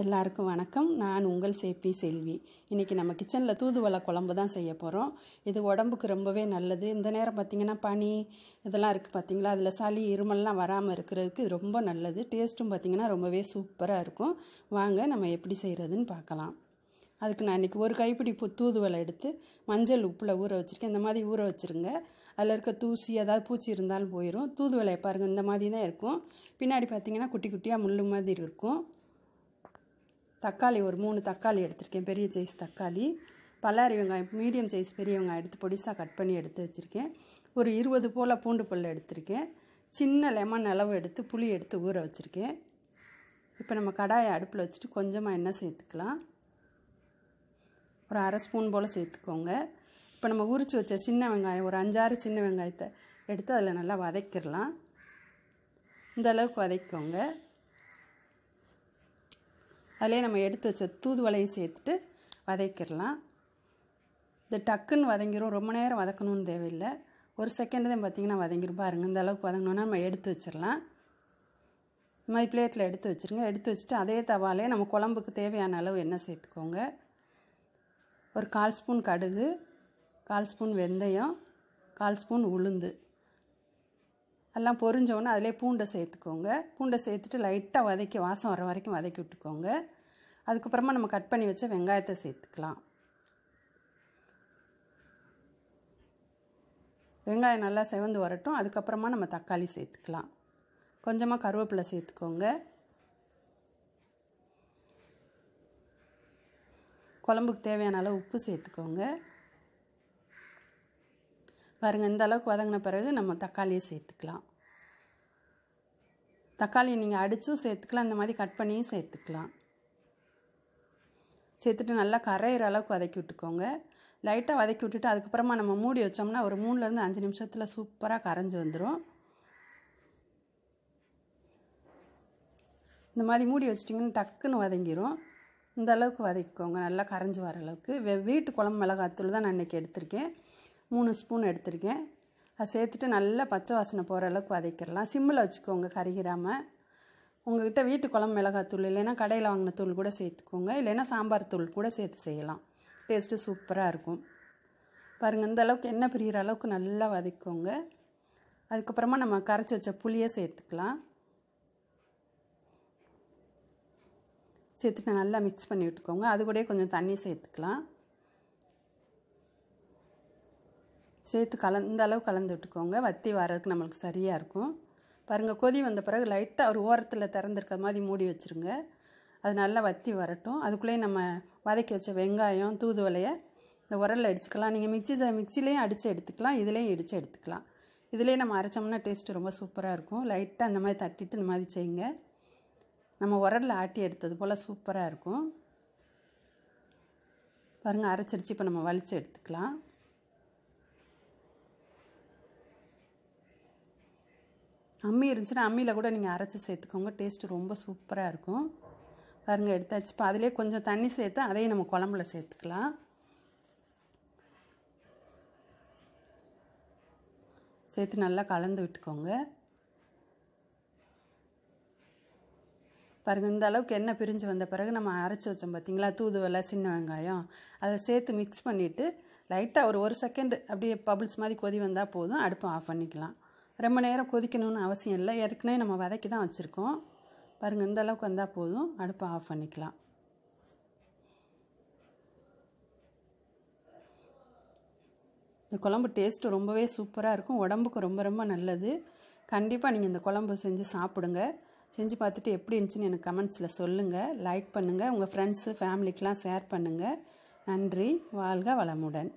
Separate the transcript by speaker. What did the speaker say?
Speaker 1: எல்லாருக்கும் வணக்கம். நான் உங்கள் சேப்பி செல்வி. இன்றைக்கி நம்ம கிச்சனில் தூதுவளை குழம்பு தான் செய்ய போகிறோம் இது உடம்புக்கு ரொம்பவே நல்லது. இந்த நேரம் பார்த்திங்கன்னா பனி இதெல்லாம் இருக்குது பார்த்திங்களா அதில் சளி இருமல்லாம் வராமல் இருக்கிறதுக்கு இது ரொம்ப நல்லது. டேஸ்ட்டும் பார்த்திங்கன்னா ரொம்பவே சூப்பராக இருக்கும். வாங்க நம்ம எப்படி செய்கிறதுன்னு பார்க்கலாம். அதுக்கு நான் இன்றைக்கி ஒரு கைப்பிடி தூதுவளை எடுத்து மஞ்சள் உப்பில் ஊற வச்சுருக்கேன். இந்த மாதிரி ஊற வச்சுருங்க. அதில் இருக்க தூசி ஏதாவது பூச்சி இருந்தாலும் போயிடும் தூதுவளை பாருங்கள் இந்த மாதிரி தான் இருக்கும். பின்னாடி பார்த்திங்கன்னா குட்டி குட்டியாக முள் மாதிரி இருக்கும். தக்காளி ஒரு மூணு தக்காளி எடுத்திருக்கேன். பெரிய சைஸ் தக்காளி. பல்லாரி வெங்காயம் மீடியம் சைஸ் பெரிய வெங்காயம் எடுத்து பொடிசாக கட் பண்ணி எடுத்து வச்சுருக்கேன். ஒரு இருபது போல் பூண்டு பல் எடுத்திருக்கேன். சின்ன லெமன் அளவு எடுத்து புளி எடுத்து ஊற வச்சுருக்கேன். இப்போ நம்ம கடாயை அடுப்பில் வச்சுட்டு கொஞ்சமாக எண்ணெய் சேர்த்துக்கலாம். ஒரு அரை ஸ்பூன் போல் சேர்த்துக்கோங்க. இப்போ நம்ம உரித்து வச்ச சின்ன வெங்காயம் ஒரு அஞ்சாறு சின்ன வெங்காயத்தை எடுத்து அதில் நல்லா வதக்கிடலாம். இந்த அளவுக்கு வதக்கிக்கோங்க. அதிலே நம்ம எடுத்து வச்ச தூதுவளையும் சேர்த்துட்டு வதக்கிடலாம். இது டக்குன்னு வதங்கிரும். ரொம்ப நேரம் வதக்கணும்னு தேவையில்லை. ஒரு செகண்ட் தான் பார்த்திங்கன்னா வதங்கிடும் பாருங்கள் இந்த அளவுக்கு வதங்கினோன்னா நம்ம எடுத்து வச்சிடலாம். இந்த மாதிரி பிளேட்டில் எடுத்து வச்சுருங்க. எடுத்து வச்சுட்டு அதே தவாலே நம்ம குழம்புக்கு தேவையான அளவு எண்ணெய் சேர்த்துக்கோங்க. ஒரு கால் ஸ்பூன் கடுகு கால் ஸ்பூன் வெந்தயம் கால் ஸ்பூன் உளுந்து. எல்லாம் பொரிஞ்சோன்னே அதிலே பூண்டை சேர்த்துக்கோங்க. பூண்டை சேர்த்துட்டு லைட்டாக வதக்கி வாசம் வர வரைக்கும் வதக்கி விட்டுக்கோங்க. அதுக்கப்புறமா நம்ம கட் பண்ணி வச்ச வெங்காயத்தை சேர்த்துக்கலாம். வெங்காயம் நல்லா செவந்து வரட்டும். அதுக்கப்புறமா நம்ம தக்காளி சேர்த்துக்கலாம். கொஞ்சமாக கருவேப்பிலை சேர்த்துக்கோங்க. குழம்புக்கு தேவையான அளவு உப்பு சேர்த்துக்கோங்க. பாருங்கள் இந்த அளவுக்கு வதங்கின பிறகு நம்ம தக்காளியை சேர்த்துக்கலாம். தக்காளியை நீங்கள் அடித்தும் சேர்த்துக்கலாம் இந்த மாதிரி கட் பண்ணியும் சேர்த்துக்கலாம். சேர்த்துட்டு நல்லா கரையிற அளவுக்கு வதக்கி விட்டுக்கோங்க. லைட்டாக வதக்கி விட்டுட்டு அதுக்கப்புறமா நம்ம மூடி வச்சோம்னா ஒரு மூணுலேருந்து அஞ்சு நிமிஷத்தில் சூப்பராக கரைஞ்சி வந்துடும் இந்த மாதிரி மூடி வச்சிட்டிங்கன்னா டக்குன்னு வதங்கிடும் இந்த அளவுக்கு வதக்கிக்கோங்க நல்லா கரைஞ்சி வர அளவுக்கு. வெ வீட்டு குழம்பு மிளகாத்தூள் தான் நான் இன்றைக்கி எடுத்திருக்கேன். மூணு ஸ்பூன் எடுத்திருக்கேன். அதை சேர்த்துட்டு நல்லா பச்சை வாசனை போகிற அளவுக்கு வதக்கிடலாம். சிம்மில் வச்சுக்கோங்க கருகிராமல் உங்கள்கிட்ட வீட்டு குழம்பு மிளகாத்தூள் இல்லைன்னா கடையில் வாங்கின தூள் கூட சேர்த்துக்கோங்க. இல்லைன்னா சாம்பார் தூள் கூட சேர்த்து செய்யலாம். டேஸ்ட்டு சூப்பராக இருக்கும். பாருங்கள் இந்த அளவுக்கு எண்ணெய் பிரிகிற அளவுக்கு நல்லா வதக்கிக்கோங்க. அதுக்கப்புறமா நம்ம கரைச்சி வச்ச புளியை சேர்த்துக்கலாம். சேர்த்துட்டு நல்லா மிக்ஸ் பண்ணி விட்டுக்கோங்க. அது கூட கொஞ்சம் தண்ணி சேர்த்துக்கலாம். சேர்த்து கலந்த அளவு கலந்து விட்டுக்கோங்க. வத்தி வர்றதுக்கு நம்மளுக்கு சரியாக இருக்கும். பாருங்கள் கொதி வந்த பிறகு லைட்டாக ஒரு ஓரத்தில் திறந்துருக்க மாதிரி மூடி வச்சுருங்க. அது நல்லா வத்தி வரட்டும். அதுக்குள்ளேயே நம்ம வதக்கி வச்ச வெங்காயம் தூதுவலையை இந்த உரலில் அடிச்சுக்கலாம் நீங்கள் மிக்சி மிக்சிலையும் அடித்து எடுத்துக்கலாம். இதுலேயும் இடித்து எடுத்துக்கலாம். இதிலே நம்ம அரைச்சோம்னா டேஸ்ட்டு ரொம்ப சூப்பராக இருக்கும். லைட்டாக அந்த மாதிரி தட்டிட்டு இந்த மாதிரி செய்யுங்க. நம்ம உரலில் ஆட்டி எடுத்தது போல் சூப்பராக இருக்கும். பாருங்கள் அரைச்சடிச்சு இப்போ நம்ம வலித்து எடுத்துக்கலாம். அம்மி இருந்துச்சுன்னா அம்மியில் கூட நீங்கள் அரைச்சி சேர்த்துக்கோங்க. டேஸ்ட்டு ரொம்ப சூப்பராக இருக்கும். பாருங்கள் எடுத்தாச்சு. இப்போ அதிலே கொஞ்சம் தண்ணி சேர்த்து அதையும் நம்ம குழம்புல சேர்த்துக்கலாம். சேர்த்து நல்லா கலந்து விட்டுக்கோங்க. பாருங்கள் இந்த அளவுக்கு எண்ணெய் பிரிஞ்சு வந்த பிறகு நம்ம அரைச்சி வச்சோம் பார்த்தீங்களா தூதுவலை சின்ன வெங்காயம். அதை சேர்த்து மிக்ஸ் பண்ணிவிட்டு லைட்டாக ஒரு ஒரு செகண்ட் அப்படியே பபிள்ஸ் மாதிரி கொதி வந்தால் போதும். அடுப்பை ஆஃப் பண்ணிக்கலாம். ரொம்ப நேரம் கொதிக்கணும்னு அவசியம் இல்லை. ஏற்கனவே நம்ம வதக்கி தான் வச்சுருக்கோம். பாருங்கள் இந்த அளவுக்கு வந்தால் போதும். அடுப்பை ஆஃப் பண்ணிக்கலாம். இந்த குழம்பு டேஸ்ட்டு ரொம்பவே சூப்பராக இருக்கும். உடம்புக்கு ரொம்ப ரொம்ப நல்லது. கண்டிப்பாக நீங்கள் இந்த குழம்பு செஞ்சு சாப்பிடுங்க. செஞ்சு பார்த்துட்டு எப்படி இருந்துச்சுன்னு எனக்கு கமெண்ட்ஸில் சொல்லுங்கள் லைக் பண்ணுங்கள் உங்கள் ஃப்ரெண்ட்ஸு ஃபேமிலிக்கெலாம் ஷேர் பண்ணுங்கள் நன்றி. வாழ்க வளமுடன்.